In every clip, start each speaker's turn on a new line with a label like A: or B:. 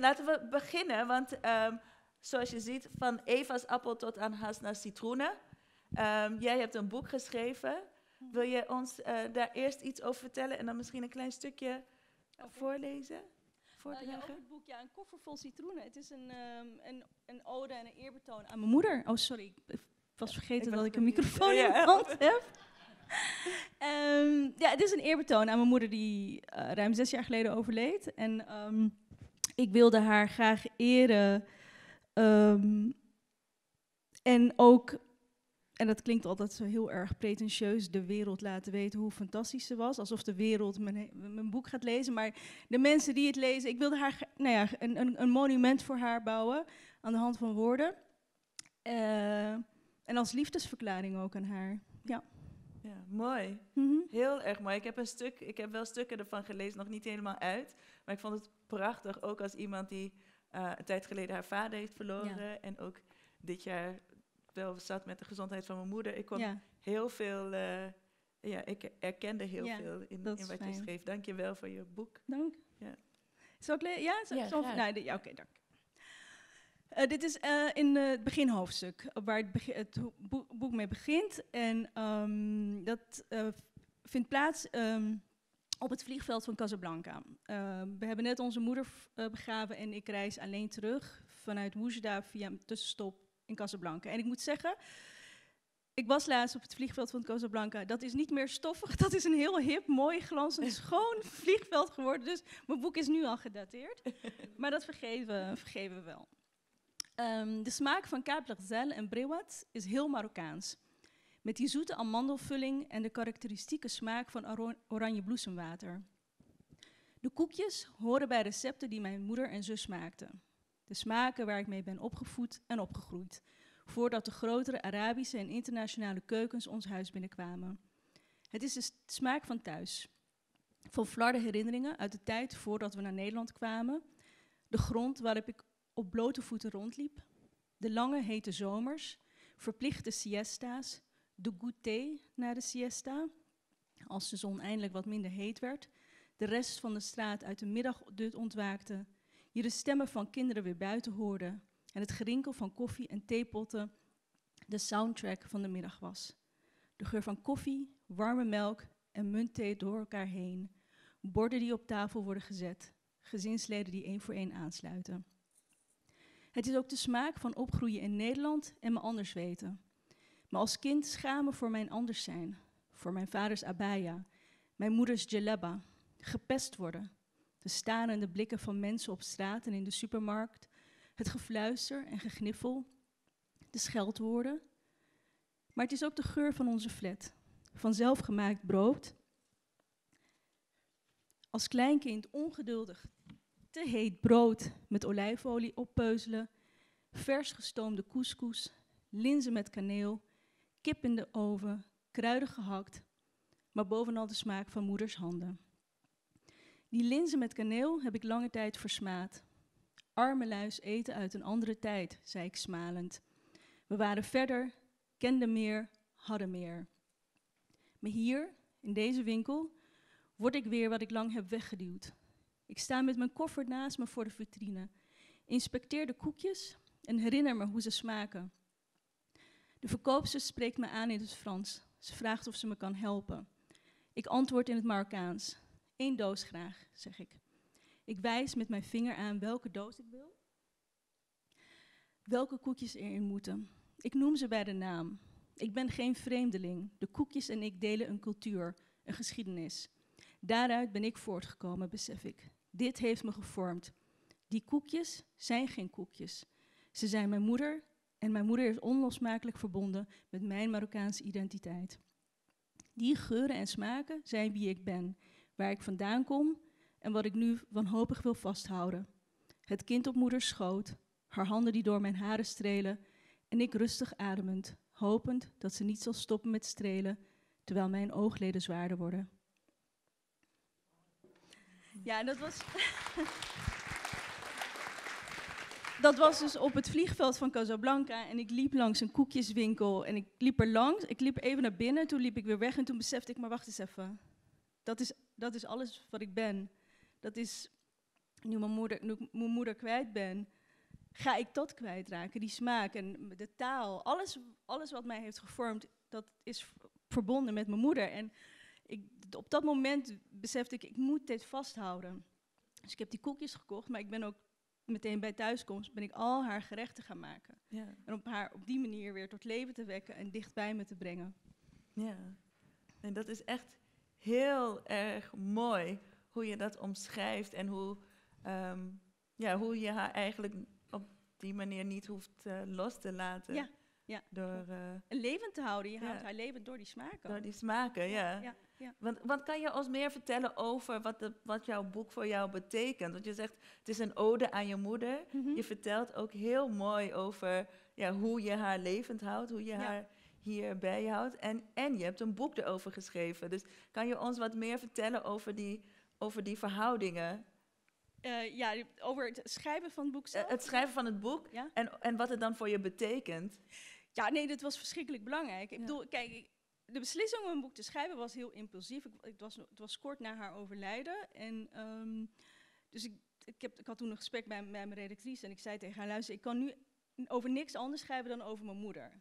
A: laten we beginnen. Want ehm, zoals je ziet, van Eva's appel tot aan Hasna citroenen. Ehm, jij hebt een boek geschreven. Wil je ons eh, daar eerst iets over vertellen en dan misschien een klein stukje voorlezen?
B: Uh, ja, over het boek, ja, een koffer vol citroenen. Het is een, ehm, een, een ode en een eerbetoon aan mijn moeder. Oh, sorry, ik was vergeten
A: ik
B: dat ik een microfoon in mijn hand heb. Ja, het is een eerbetoon aan mijn moeder die eh, ruim zes jaar geleden overleed. En ik wilde haar graag eren. ehm, en ook, en dat klinkt altijd zo heel erg pretentieus, de wereld laten weten hoe fantastisch ze was. Alsof de wereld mijn, mijn boek gaat lezen. Maar de mensen die het lezen, ik wilde haar nou ja, een, een, een monument voor haar bouwen aan de hand van woorden. Eh, en als liefdesverklaring ook aan haar. Ja.
A: Mooi.
B: Mhm.
A: Heel erg mooi. Ik heb, een stuk, ik heb wel stukken ervan gelezen, nog niet helemaal uit. Maar ik vond het prachtig, ook als iemand die eh, een tijd geleden haar vader heeft verloren. En ook dit jaar wel zat met de gezondheid van mijn moeder. Ik kon
B: Ja.
A: heel veel, eh, ja, ik erkende heel
B: Ja,
A: veel in, in wat je schreef. Dank je wel voor je boek.
B: Dank.
A: Ja.
B: Zal ik le- Ja, zal,
A: Ja,
B: ja oké, dank. Eh, dit is eh, in eh, het beginhoofdstuk, waar het, het boek, mee begint. En ehm, dat vindt plaats ehm, op het vliegveld van Casablanca. Ehm, we hebben net onze moeder begraven en ik reis alleen terug vanuit Oujda via een tussenstop in Casablanca. En ik moet zeggen, ik was laatst op het vliegveld van Casablanca. Dat is niet meer stoffig, dat is een heel hip, mooi, glanzend, schoon vliegveld geworden. Dus mijn boek is nu al gedateerd. Maar dat vergeven, vergeven we wel. Ehm, de smaak van Kaap Laxel en Brewat is heel Marokkaans. Met die zoete amandelvulling en de karakteristieke smaak van oranje bloesemwater. De koekjes horen bij recepten die mijn moeder en zus maakten. De smaken waar ik mee ben opgevoed en opgegroeid. Voordat de grotere Arabische en internationale keukens ons huis binnenkwamen. Het is de smaak van thuis. Van flarde herinneringen uit de tijd voordat we naar Nederland kwamen. De grond waarop ik op blote voeten rondliep. De lange hete zomers. Verplichte siesta's. De goûter na de siesta. Als de zon eindelijk wat minder heet werd. De rest van de straat uit de middagdut ontwaakte. Je de stemmen van kinderen weer buiten hoorde. En het gerinkel van koffie en theepotten de soundtrack van de middag was. De geur van koffie, warme melk en muntthee door elkaar heen. Borden die op tafel worden gezet. Gezinsleden die één voor één aansluiten. Het is ook de smaak van opgroeien in Nederland en me anders weten. Me als kind schamen voor mijn anders zijn. Voor mijn vaders abaya, mijn moeders jalaba. Gepest worden. De starende blikken van mensen op straat en in de supermarkt. Het gefluister en gegniffel. De scheldwoorden. Maar het is ook de geur van onze flat. Van zelfgemaakt brood. Als kleinkind ongeduldig te heet brood met olijfolie oppeuzelen, vers gestoomde couscous, linzen met kaneel, kip in de oven, kruiden gehakt, maar bovenal de smaak van moeders handen. Die linzen met kaneel heb ik lange tijd versmaad. Arme luis eten uit een andere tijd, zei ik smalend. We waren verder, kenden meer, hadden meer. Maar hier, in deze winkel, word ik weer wat ik lang heb weggeduwd. Ik sta met mijn koffer naast me voor de vitrine. Inspecteer de koekjes en herinner me hoe ze smaken. De verkoopster spreekt me aan in het Frans. Ze vraagt of ze me kan helpen. Ik antwoord in het Marokkaans. Eén doos graag, zeg ik. Ik wijs met mijn vinger aan welke doos ik wil. Welke koekjes erin moeten. Ik noem ze bij de naam. Ik ben geen vreemdeling. De koekjes en ik delen een cultuur, een geschiedenis. Daaruit ben ik voortgekomen, besef ik. Dit heeft me gevormd. Die koekjes zijn geen koekjes. Ze zijn mijn moeder en mijn moeder is onlosmakelijk verbonden met mijn Marokkaanse identiteit. Die geuren en smaken zijn wie ik ben, waar ik vandaan kom en wat ik nu wanhopig wil vasthouden. Het kind op moeders schoot, haar handen die door mijn haren strelen en ik rustig ademend, hopend dat ze niet zal stoppen met strelen, terwijl mijn oogleden zwaarder worden. Ja, dat was. dat was dus op het vliegveld van Casablanca. En ik liep langs een koekjeswinkel. En ik liep er langs. Ik liep even naar binnen. Toen liep ik weer weg. En toen besefte ik, maar wacht eens even. Dat is, dat is alles wat ik ben. Dat is nu mijn moeder, nu mijn moeder kwijt ben, ga ik dat kwijtraken. Die smaak en de taal, alles, alles wat mij heeft gevormd, dat is verbonden met mijn moeder. En ik, op dat moment besefte ik, ik moet dit vasthouden. Dus ik heb die koekjes gekocht, maar ik ben ook meteen bij thuiskomst ben ik al haar gerechten gaan maken.
A: Ja.
B: En op haar op die manier weer tot leven te wekken en dicht bij me te brengen.
A: Ja. En dat is echt heel erg mooi hoe je dat omschrijft en hoe, ehm, ja, hoe je haar eigenlijk op die manier niet hoeft eh, los te laten.
B: Ja, ja,
A: Door, eh,
B: Een levend te houden, je
A: Ja.
B: houdt haar levend door die smaken.
A: door die smaken, ja.
B: ja, ja.
A: Want, wat kan je ons meer vertellen over wat, de, wat jouw boek voor jou betekent? Want je zegt, het is een ode aan je moeder.
B: Mhm.
A: Je vertelt ook heel mooi over ja, hoe je haar levend houdt, hoe je haar hier bij je houdt. En, en je hebt een boek erover geschreven. Dus kan je ons wat meer vertellen over die, over die verhoudingen?
B: Eh, ja, over het schrijven van het boek
A: Eh,
B: zelf.
A: het schrijven van het boek
B: Ja?
A: en, en wat het dan voor je betekent.
B: Ja, nee, dat was verschrikkelijk belangrijk. Ik
A: Ja.
B: bedoel, kijk, ik- de beslissing om een boek te schrijven was heel impulsief. Ik, het, was, het was kort na haar overlijden. En, ehm, dus ik, ik, heb, ik had toen een gesprek bij, met mijn redactrice en ik zei tegen haar, luister, ik kan nu over niks anders schrijven dan over mijn moeder.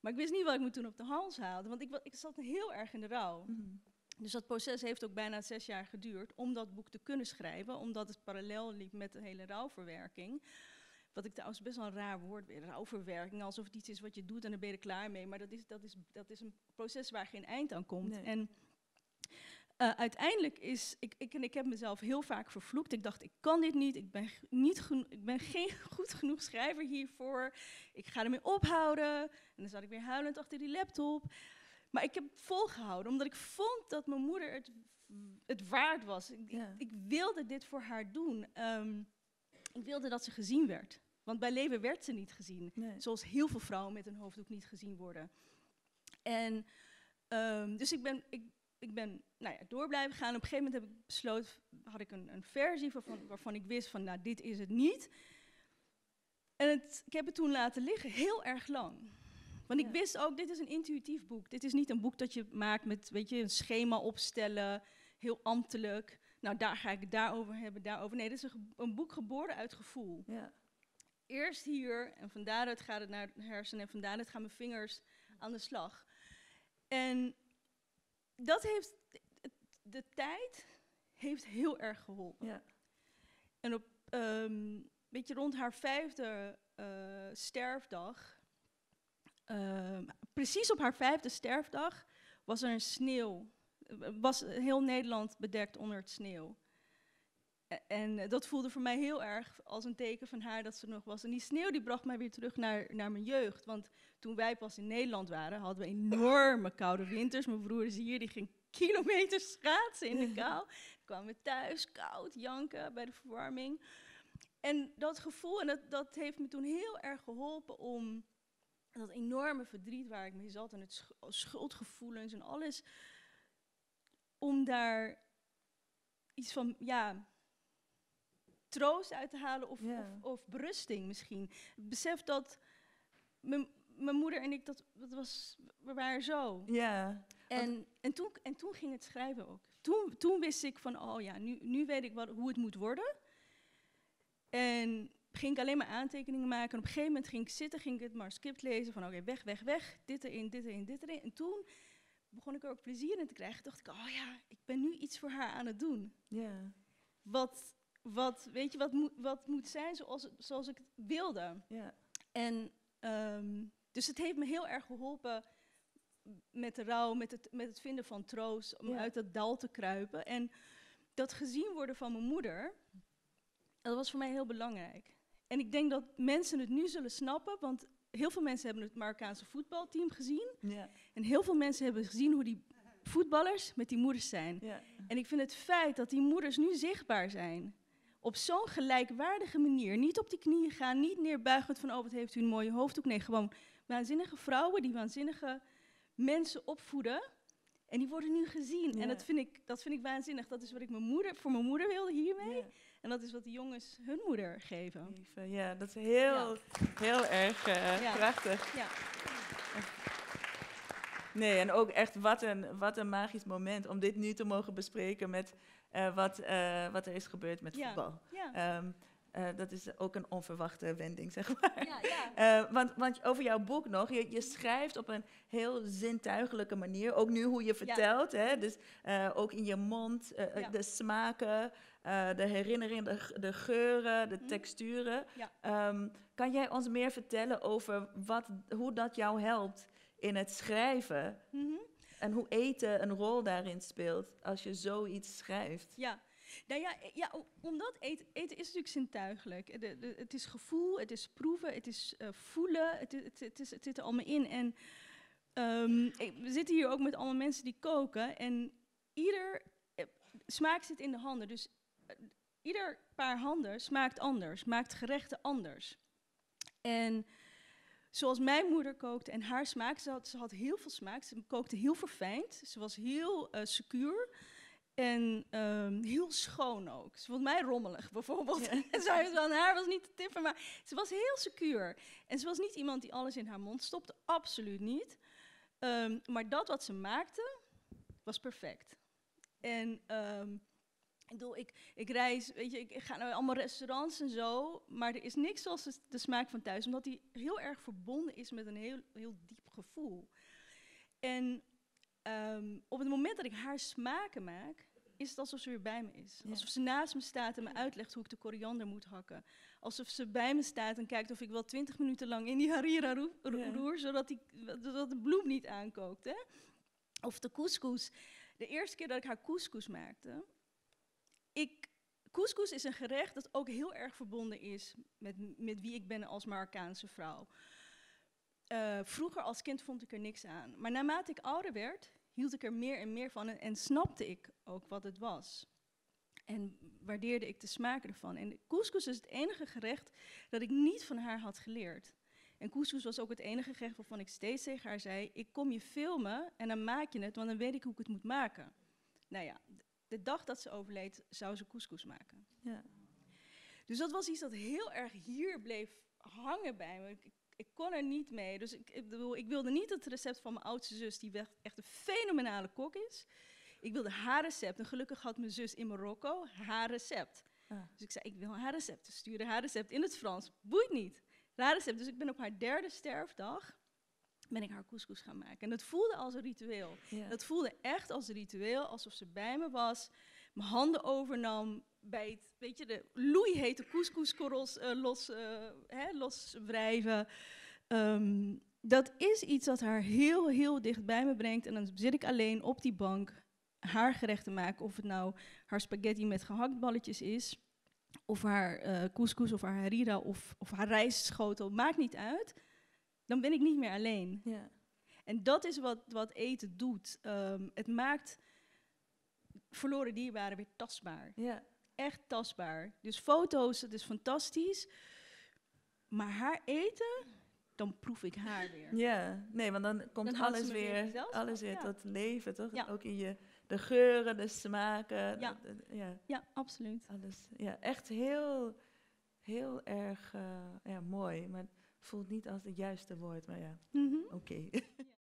B: Maar ik wist niet wat ik me toen op de hals haalde, want ik, ik zat heel erg in de rouw.
A: Mhm.
B: Dus dat proces heeft ook bijna zes jaar geduurd om dat boek te kunnen schrijven, omdat het parallel liep met de hele rouwverwerking. Wat ik trouwens best wel een raar woord vind, rouwverwerking, alsof het iets is wat je doet en dan ben je er klaar mee. Maar dat is, dat is, dat is een proces waar geen eind aan komt.
A: Nee.
B: En eh, uiteindelijk is, ik, ik, en ik heb mezelf heel vaak vervloekt. Ik dacht, ik kan dit niet, ik ben, niet geno- ik ben geen goed genoeg schrijver hiervoor. Ik ga ermee ophouden. En dan zat ik weer huilend achter die laptop. Maar ik heb het volgehouden, omdat ik vond dat mijn moeder het, het waard was. Ik,
A: Ja.
B: ik wilde dit voor haar doen. Ehm, ik wilde dat ze gezien werd. Want bij leven werd ze niet gezien.
A: Nee.
B: Zoals heel veel vrouwen met een hoofddoek niet gezien worden. En ehm, dus ik ben, ik, ik ben nou ja, door blijven gaan. Op een gegeven moment heb ik besloten, had ik een, een versie waarvan, waarvan ik wist van, nou, dit is het niet. En het, ik heb het toen laten liggen, heel erg lang. Want
A: Ja.
B: ik wist ook, dit is een intuïtief boek. Dit is niet een boek dat je maakt met, weet je, een schema opstellen, heel ambtelijk. Nou, daar ga ik het daarover hebben, daarover. Nee, dit is een, boek geboren uit gevoel
A: Ja.
B: eerst hier en van daaruit gaat het naar de hersenen en van daaruit gaan mijn vingers aan de slag. En dat heeft, de tijd heeft heel erg geholpen.
A: Ja.
B: En op, ehm beetje rond haar vijfde eh, sterfdag, ehm, precies op haar vijfde sterfdag, was er een sneeuw. Was heel Nederland bedekt onder het sneeuw. En eh, dat voelde voor mij heel erg als een teken van haar dat ze nog was. En die sneeuw die bracht mij weer terug naar, naar mijn jeugd. Want toen wij pas in Nederland waren, hadden we enorme koude winters. Mijn broer is hier, die ging kilometers schaatsen in de kou. Kwamen we thuis, koud, janken bij de verwarming. En dat gevoel, en dat, dat heeft me toen heel erg geholpen om dat enorme verdriet waar ik mee zat en het sch- schuldgevoelens en alles, om daar iets van, ja, troost uit te halen of, of, of berusting misschien. Besef dat mijn mijn moeder en ik, dat, dat was, we waren zo.
A: Ja.
B: En, en, toen, en toen ging het schrijven ook. Toen, toen wist ik van, oh ja, nu, nu weet ik wat, hoe het moet worden. En ging ik alleen maar aantekeningen maken. En op een gegeven moment ging ik zitten, ging ik het maar script lezen. Van oké, weg, weg, weg. Dit erin, dit erin, dit erin. En toen begon ik er ook plezier in te krijgen. Dacht ik, oh ja, ik ben nu iets voor haar aan het doen.
A: Ja.
B: Wat, wat weet je, wat, moet wat moet zijn zoals, zoals ik het wilde.
A: Ja.
B: En ehm, dus het heeft me heel erg geholpen met de rouw, met het, met het vinden van troost, om
A: Ja.
B: uit dat dal te kruipen. En dat gezien worden van mijn moeder, dat was voor mij heel belangrijk. En ik denk dat mensen het nu zullen snappen, want heel veel mensen hebben het Marokkaanse voetbalteam gezien.
A: Ja.
B: En heel veel mensen hebben gezien hoe die voetballers met die moeders zijn.
A: Ja.
B: En ik vind het feit dat die moeders nu zichtbaar zijn. Op zo'n gelijkwaardige manier. Niet op die knieën gaan, niet neerbuigend van, oh wat heeft u een mooie hoofddoek. Nee, gewoon waanzinnige vrouwen die waanzinnige mensen opvoeden. En die worden nu gezien.
A: Ja.
B: En dat vind, ik, dat vind ik waanzinnig. Dat is wat ik mijn moeder, voor mijn moeder wilde hiermee. En dat is wat die jongens hun moeder geven.
A: Even, ja, dat is heel, heel erg
B: Ja.
A: prachtig.
B: Ja.
A: Nee, en ook echt wat een, wat een magisch moment om dit nu te mogen bespreken met eh, wat, eh, wat er is gebeurd met voetbal.
B: Ja,
A: Eh, dat is ook een onverwachte wending, zeg maar.
B: ja, ja.
A: Eh, want, want over jouw boek nog, je, je schrijft op een heel zintuigelijke manier. Ook nu hoe je vertelt, hè? Dus eh, ook in je mond, de smaken, de herinneringen, de, geuren, de
B: Mhm.
A: texturen. Ehm, kan jij ons meer vertellen over wat, hoe dat jou helpt in het schrijven?
B: Mhm.
A: En hoe eten een rol daarin speelt als je zoiets schrijft?
B: Ja. Nou ja, ja, omdat eten, eten is natuurlijk zintuigelijk. De, het is gevoel, het is proeven, het is eh, voelen, het, het, is, het zit er allemaal in. En ehm, we zitten hier ook met allemaal mensen die koken. En ieder eh, smaak zit in de handen. Dus eh, ieder paar handen smaakt anders, maakt gerechten anders. En zoals mijn moeder kookte en haar smaak, ze had, heel veel smaak. Ze kookte heel verfijnd. Ze was heel eh secuur. En ehm, heel schoon ook. Ze vond mij rommelig, bijvoorbeeld.
A: Ja.
B: En zij was van haar was niet te tippen, maar ze was heel secuur. En ze was niet iemand die alles in haar mond stopte, absoluut niet. Ehm, maar dat wat ze maakte, was perfect. En ehm, ik bedoel, ik, ik reis, weet je, ik, ga naar allemaal restaurants en zo, maar er is niks zoals de, de smaak van thuis, omdat die heel erg verbonden is met een heel, heel diep gevoel. En op het moment dat ik haar smaken maak, is het alsof ze weer bij me is.
A: Ja.
B: Alsof ze naast me staat en me uitlegt hoe ik de koriander moet hakken. Alsof ze bij me staat en kijkt of ik wel twintig minuten lang in die harira roer, zodat, die, zodat de bloem niet aankookt. Hè? Of de couscous. De eerste keer dat ik haar couscous maakte, ik, couscous is een gerecht dat ook heel erg verbonden is met, met wie ik ben als Marokkaanse vrouw. Eh, vroeger als kind vond ik er niks aan. Maar naarmate ik ouder werd, hield ik er meer en meer van en, en snapte ik ook wat het was. En waardeerde ik de smaak ervan. En couscous is het enige gerecht dat ik niet van haar had geleerd. En couscous was ook het enige gerecht waarvan ik steeds tegen haar zei: Ik kom je filmen en dan maak je het, want dan weet ik hoe ik het moet maken. Nou ja, de dag dat ze overleed, zou ze couscous maken.
A: Ja.
B: Dus dat was iets dat heel erg hier bleef hangen bij me. Ik, ik, kon er niet mee. Dus ik, ik, bedoel, ik wilde niet het recept van mijn oudste zus, die echt- echt een fenomenale kok is. Ik wilde haar recept. En gelukkig had mijn zus in Marokko haar recept.
A: Ah.
B: Dus ik zei, ik wil haar recept. Ze stuurde haar recept in het Frans. Boeit niet. Haar recept. Dus ik ben op haar derde sterfdag ben ik haar couscous gaan maken. En dat voelde als een ritueel.
A: Ja.
B: Dat voelde echt als een ritueel, alsof ze bij me was, mijn handen overnam, bij het, weet je, de loeihete couscouskorrels eh, los, hè, loswrijven. Ehm, dat is iets dat haar heel, heel dicht bij me brengt. En dan zit ik alleen op die bank haar gerecht te maken. Of het nou haar spaghetti met gehaktballetjes is, of haar eh, couscous, of haar harira, of, of haar rijstschotel. Maakt niet uit. Dan ben ik niet meer alleen.
A: Ja.
B: En dat is wat, wat eten doet. Ehm, het maakt verloren dierbaren weer tastbaar.
A: Ja.
B: Echt tastbaar. Dus foto's, het is fantastisch. Maar haar eten, dan proef ik haar weer.
A: Ja, nee, want dan komt
B: Dan
A: alles
B: weer
A: alles weer
B: ja.
A: tot leven, toch?
B: Ja.
A: Ook in je, de geuren, de smaken,
B: Ja.
A: de- de- ja,
B: Ja, absoluut.
A: alles. Ja, echt heel, heel erg eh, ja, mooi, maar het voelt niet als het juiste woord, maar ja,
B: Mhm.
A: oké.